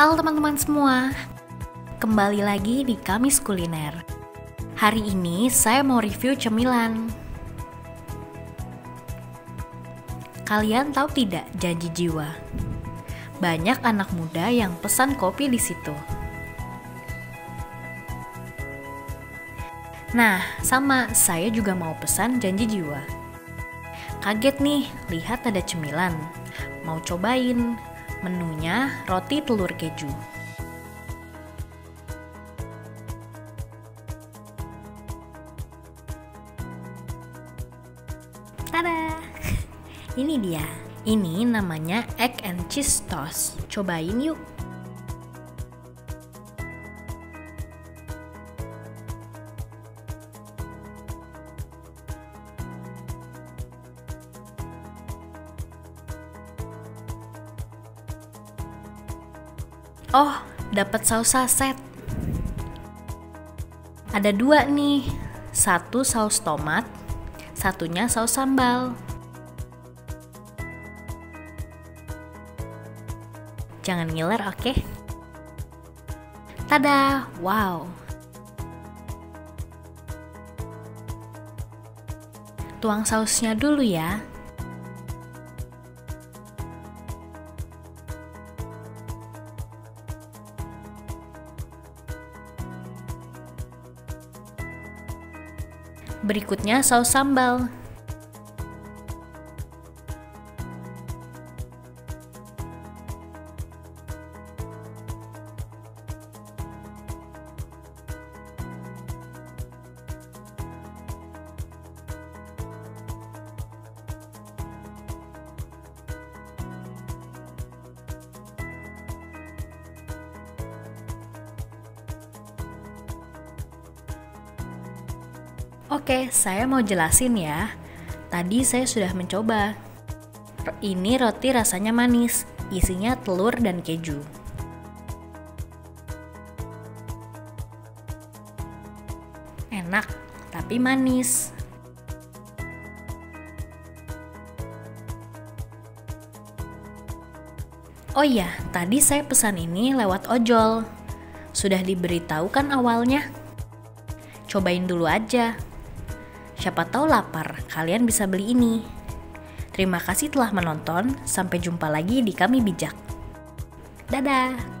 Halo teman-teman semua, kembali lagi di Kamis Kuliner. Hari ini saya mau review cemilan. Kalian tahu tidak janji jiwa? Banyak anak muda yang pesan kopi di situ. Nah, sama saya juga mau pesan janji jiwa. Kaget nih, lihat ada cemilan. Mau cobain, Menunya roti telur keju. Tada! Ini dia. Ini namanya egg and cheese toast. Cobain yuk. Oh, dapat saus saset. Ada dua nih, satu saus tomat, satunya saus sambal. Jangan ngiler, oke? Okay? Tada! Wow! Tuang sausnya dulu ya. Berikutnya saus sambal. Oke, saya mau jelasin ya. Tadi saya sudah mencoba. Ini roti rasanya manis, isinya telur dan keju. Enak, tapi manis. Oh iya, tadi saya pesan ini lewat ojol. Sudah diberitahu kan awalnya? Cobain dulu aja. Siapa tahu lapar, kalian bisa beli ini. Terima kasih telah menonton, sampai jumpa lagi di Kami Bijak. Dadah!